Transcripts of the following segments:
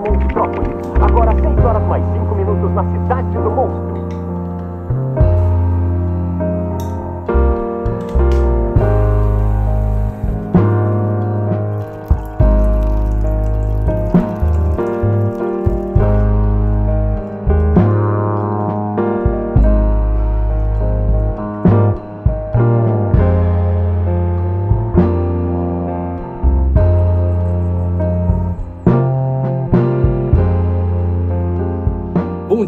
Monstrópolis. Agora 6 horas mais 5 minutos na cidade do monstro.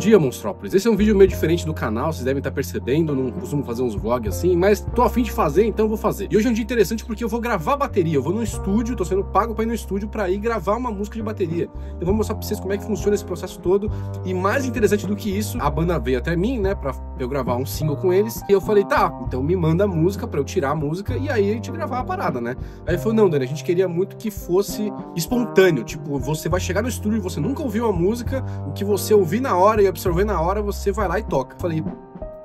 Dia, Monstrópolis. Esse é um vídeo meio diferente do canal, vocês devem estar percebendo, não costumo fazer uns vlogs assim, mas tô afim de fazer, então vou fazer. E hoje é um dia interessante porque eu vou gravar bateria, eu vou no estúdio, tô sendo pago para ir no estúdio para ir gravar uma música de bateria. Eu vou mostrar para vocês como é que funciona esse processo todo, e mais interessante do que isso, a banda veio até mim, né, para eu gravar um single com eles, e eu falei, tá, então me manda a música para eu tirar a música e aí a gente gravar a parada, né? Aí falou, não, Dani, a gente queria muito que fosse espontâneo, tipo, você vai chegar no estúdio e você nunca ouviu a música, o que você ouvir na hora e absorver na hora, você vai lá e toca. Falei,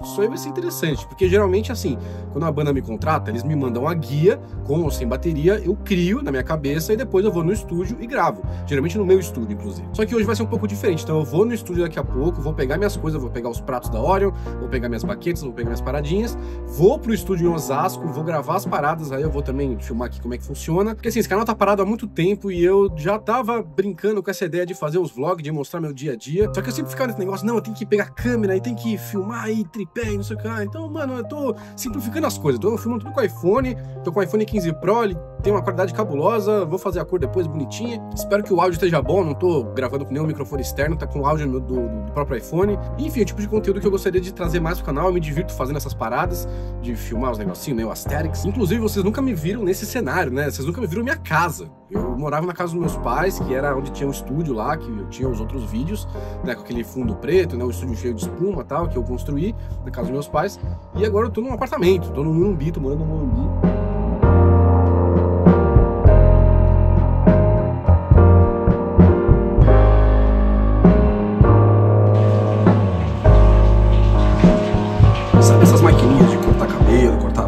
isso aí vai ser interessante, porque geralmente, assim, quando a banda me contrata, eles me mandam a guia, com ou sem bateria, eu crio na minha cabeça e depois eu vou no estúdio e gravo. Geralmente no meu estúdio, inclusive. Só que hoje vai ser um pouco diferente, então eu vou no estúdio daqui a pouco, vou pegar minhas coisas, vou pegar os pratos da Orion, vou pegar minhas baquetas, vou pegar minhas paradinhas, vou pro estúdio em Osasco, vou gravar as paradas, aí eu vou também filmar aqui como é que funciona. Porque assim, esse canal tá parado há muito tempo e eu já tava brincando com essa ideia de fazer uns vlogs, de mostrar meu dia a dia. Só que eu sempre ficava nesse negócio, não, eu tenho que pegar câmera e tem que filmar aí, tripé e não sei o que. Então, mano, eu tô simplificando as coisas. Tô filmando tudo com iPhone, tô com iPhone 15 Pro, ele tem uma qualidade cabulosa, vou fazer a cor depois bonitinha. Espero que o áudio esteja bom, não tô gravando com nenhum microfone externo, tá com o áudio do, do, próprio iPhone. Enfim, é o tipo de conteúdo que eu gostaria de trazer mais pro canal. Eu me divirto fazendo essas paradas, de filmar os negocinhos meio aesthetics. Inclusive, vocês nunca me viram nesse cenário, né? Vocês nunca me viram minha casa. Eu morava na casa dos meus pais, que era onde tinha um estúdio lá, que eu tinha os outros vídeos, né? Com aquele fundo preto, né? O estúdio cheio de espuma tal, que eu construí na casa dos meus pais. E agora eu tô num apartamento, tô no Morumbi, tô morando no Morumbi.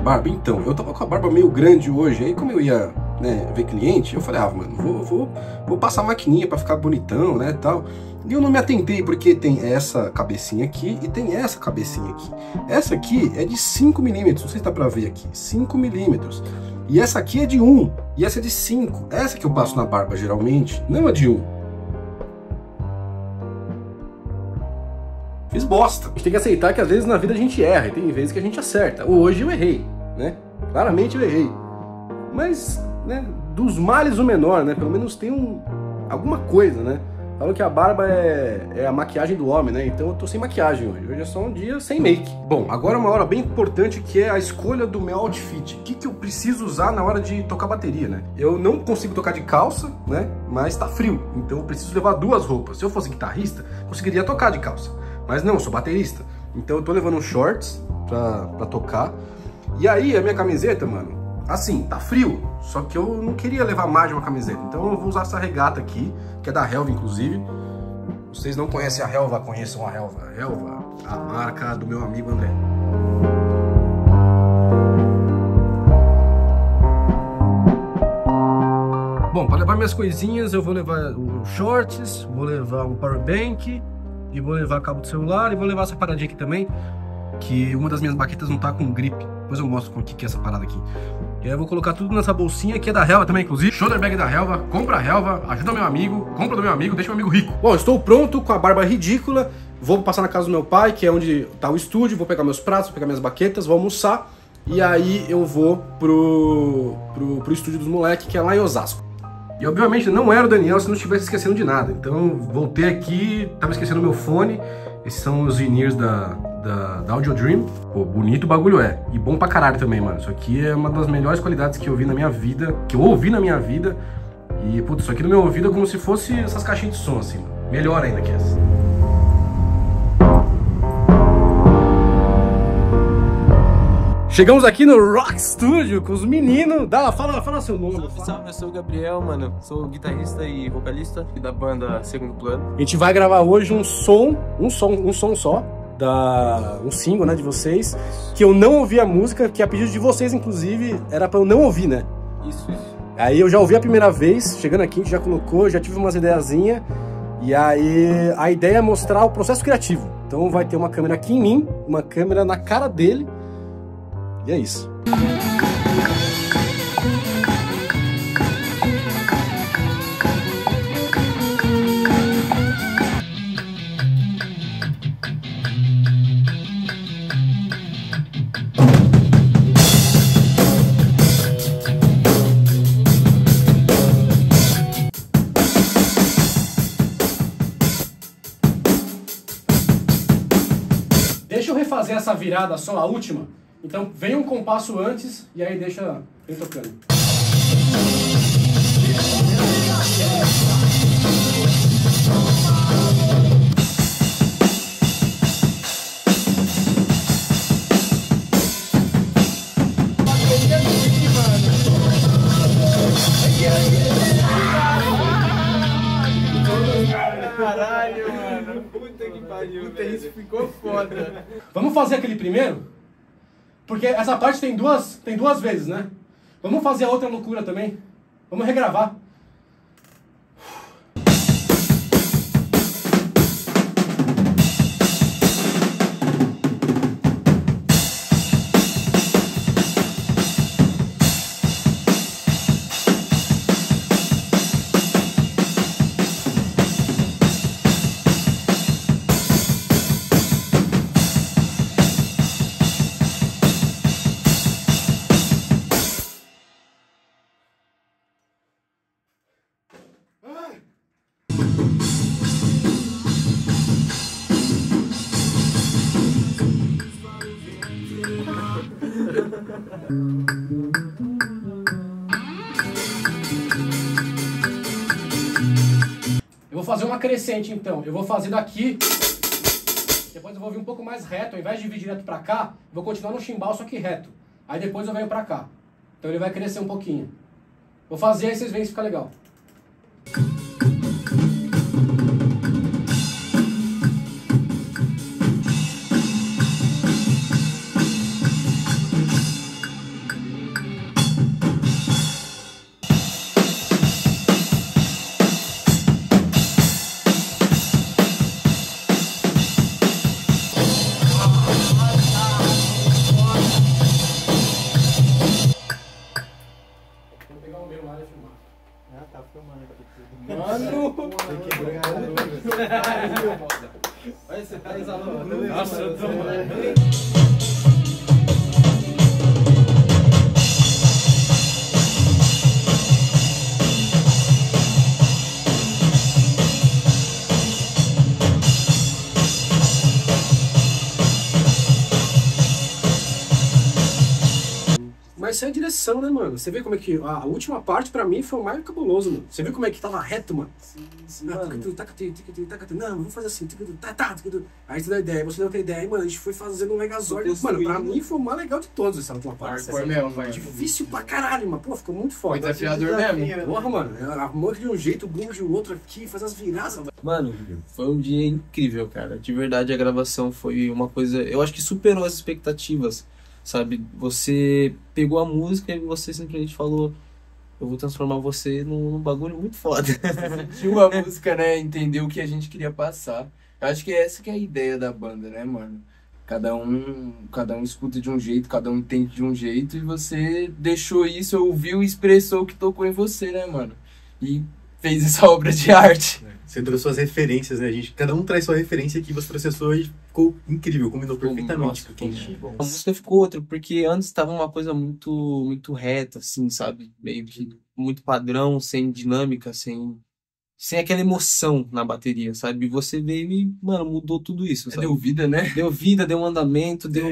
Barba? Então, eu tava com a barba meio grande hoje, aí como eu ia né, ver cliente, eu falei, ah, mano, vou, vou, vou passar a maquininha pra ficar bonitão, né, tal. E eu não me atentei, porque tem essa cabecinha aqui e tem essa cabecinha aqui. Essa aqui é de 5 milímetros, não sei se dá pra ver aqui, 5 milímetros. E essa aqui é de 1, e essa é de 5. Essa que eu passo na barba, geralmente, não é de 1. Fiz bosta. A gente tem que aceitar que às vezes na vida a gente erra, e tem vezes que a gente acerta. Hoje eu errei, né? Claramente eu errei. Mas, né, dos males o menor, né? Pelo menos tem um, alguma coisa, né? Falam que a barba é, é, a maquiagem do homem, né? Então eu tô sem maquiagem hoje. Hoje é só um dia sem make. Bom, agora uma hora bem importante que é a escolha do meu outfit. O que, que eu preciso usar na hora de tocar bateria, né? Eu não consigo tocar de calça, né? Mas tá frio. Então eu preciso levar duas roupas. Se eu fosse guitarrista, conseguiria tocar de calça. Mas não, eu sou baterista. Então eu tô levando shorts pra, pra tocar. E aí a minha camiseta, mano, assim, tá frio. Só que eu não queria levar mais de uma camiseta. Então eu vou usar essa regata aqui, que é da Helva, inclusive. Vocês não conhecem a Helva, conheçam a Helva. A Helva, a marca do meu amigo André. Bom, para levar minhas coisinhas, eu vou levar os shorts, vou levar um power bank, e vou levar cabo do celular e vou levar essa paradinha aqui também, que uma das minhas baquetas não tá com grip. Depois eu mostro o que, que é essa parada aqui. E aí eu vou colocar tudo nessa bolsinha que é da Helva também, inclusive. Shoulder bag da Helva, compra a Helva, ajuda meu amigo, compra do meu amigo, deixa meu amigo rico. Bom, estou pronto com a barba ridícula. Vou passar na casa do meu pai, que é onde tá o estúdio, vou pegar meus pratos, vou pegar minhas baquetas, vou almoçar. E aí eu vou pro, pro, pro estúdio dos moleques, que é lá em Osasco. E obviamente não era o Daniel se não estivesse esquecendo de nada. Então voltei aqui, tava esquecendo meu fone. Esses são os in da, da, da Audio Dream. Pô, bonito o bagulho é. E bom pra caralho também, mano. Isso aqui é uma das melhores qualidades que eu vi na minha vida, que eu ouvi na minha vida. E, putz, isso aqui no meu ouvido é como se fosse essas caixinhas de som, assim. Melhor ainda que essa. Chegamos aqui no Rock Studio com os meninos. Dá, fala, fala seu nome. Salve, salve, eu sou o Gabriel, mano. Sou guitarrista e vocalista da banda Segundo Plano. A gente vai gravar hoje um som, um som, um som só, da um single, né, de vocês, que eu não ouvi a música, que a pedido de vocês, inclusive, era pra eu não ouvir, né? Isso, isso. Aí eu já ouvi a primeira vez, chegando aqui, a gente já colocou, já tive umas ideiazinhas. E aí a ideia é mostrar o processo criativo. Então vai ter uma câmera aqui em mim, uma câmera na cara dele. E é isso. Essa virada só, a última. Então vem um compasso antes e aí deixa vem tocando. Fazer aquele primeiro? Porque essa parte tem duas, tem duas vezes, né? Vamos fazer a outra loucura também. Vamos regravar. Eu vou fazer uma crescente então. Eu vou fazer daqui. Depois eu vou vir um pouco mais reto. Ao invés de vir direto pra cá, vou continuar no chimbal, só que reto. Aí depois eu venho pra cá. Então ele vai crescer um pouquinho. Vou fazer aí vocês veem se fica legal. Isso é a direção, né, mano? Você vê como é que. A última parte pra mim foi o mais cabuloso, mano. Você viu como é que tava reto, mano? Ah, tacatu, tacatu, tacatu. Não, vamos fazer assim. tá, tá. Aí você deu a ideia, você deu outra ideia. Aí, mano, a gente foi fazendo um Megazord. Mano, pra mim foi o mais legal de todos essa última parte. Foi mesmo, foi. Difícil pra caralho, mas, pô, ficou muito foda. Foi desafiador mesmo. Porra, mano, arrumou de um jeito, o boom de um outro aqui, faz as viradas. Mano, foi um dia incrível, cara. De verdade, a gravação foi uma coisa. Eu acho que superou as expectativas, sabe? Você pegou a música e você simplesmente falou: Eu vou transformar você num, num bagulho muito foda. Sentiu a música, né? Entendeu o que a gente queria passar. Eu acho que essa que é a ideia da banda, né, mano? Cada um, cada um escuta de um jeito, cada um entende de um jeito e você deixou isso, ouviu e expressou o que tocou em você, né, mano? E fez essa obra de arte. Você trouxe suas referências, né, gente? Cada um traz sua referência que você processou e ficou incrível, combinou perfeitamente com que bom. A música ficou outra, porque antes tava uma coisa muito, muito reta, assim, sabe? Meio que muito padrão, sem dinâmica, sem, sem aquela emoção na bateria, sabe? E você veio e, mano, mudou tudo isso, sabe? Deu vida, né? Deu vida, deu um andamento, deu,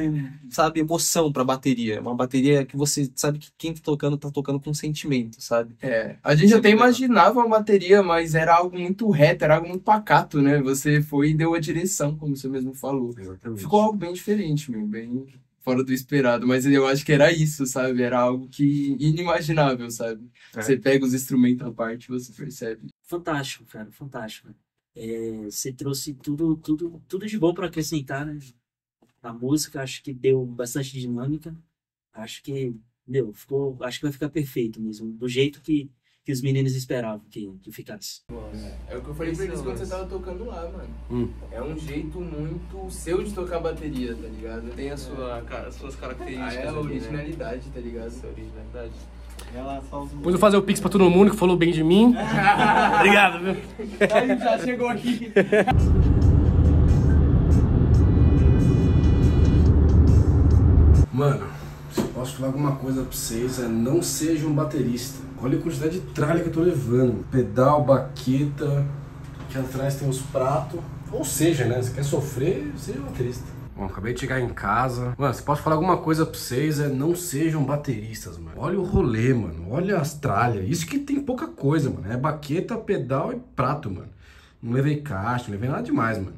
sabe, emoção pra bateria. Uma bateria que você sabe que quem tá tocando tá tocando com sentimento, sabe? É, a gente é até imaginava uma bateria, mas era algo muito reto, era algo muito pacato, né? Você foi e deu a direção, como você mesmo falou. Exatamente. Ficou algo bem diferente, meu, bem fora do esperado, mas eu acho que era isso, sabe? Era algo que inimaginável, sabe? É. Você pega os instrumentos à parte e você percebe. Fantástico, cara, fantástico. É, você trouxe tudo, tudo, tudo de bom para acrescentar, né? Na música, acho que deu bastante dinâmica. Acho que, meu, ficou, acho que vai ficar perfeito mesmo, do jeito que, que os meninos esperavam que, que ficasse. É o que eu falei pra eles quando você tava tocando lá, mano. Hum. É um jeito muito seu de tocar bateria, tá ligado? Tem a sua, ca- as suas Ah, características. é a ali, né? originalidade, tá ligado? Essa originalidade. Depois eu vou fazer o pix pra todo mundo que falou bem de mim. Obrigado, viu? Aí já chegou aqui. Mano, se eu posso falar alguma coisa pra vocês, é não seja um baterista. Olha a quantidade de tralha que eu tô levando. Pedal, baqueta, aqui atrás tem os pratos. Ou seja, né? Se quer sofrer, seja um baterista. Bom, acabei de chegar em casa. Mano, se posso falar alguma coisa pra vocês, é não sejam bateristas, mano. Olha o rolê, mano. Olha as tralhas. Isso que tem pouca coisa, mano. É baqueta, pedal e prato, mano. Não levei caixa, não levei nada demais, mano.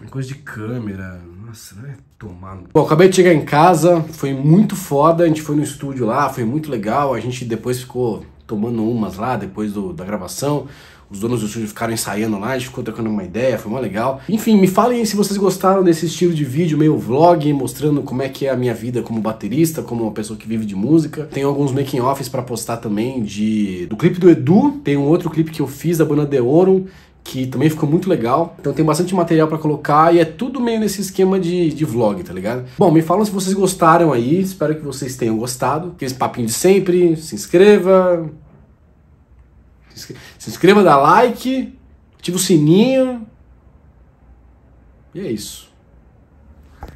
Uma coisa de câmera. Nossa, né? Tomar. no- Bom, acabei de chegar em casa. Foi muito foda. A gente foi no estúdio lá, foi muito legal. A gente depois ficou tomando umas lá, depois do, da gravação. Os donos do estúdio ficaram ensaiando lá, a gente ficou trocando uma ideia, foi mó legal. Enfim, me falem se vocês gostaram desse estilo de vídeo, meio vlog, mostrando como é que é a minha vida como baterista, como uma pessoa que vive de música. Tem alguns making offs pra postar também de do clipe do Edu, tem um outro clipe que eu fiz da banda The Orum, que também ficou muito legal. Então tem bastante material pra colocar e é tudo meio nesse esquema de, de vlog, tá ligado? Bom, me falam se vocês gostaram aí, espero que vocês tenham gostado. Aqueles papinho de sempre, se inscreva, se inscreva, dá like, ativa o sininho. E é isso.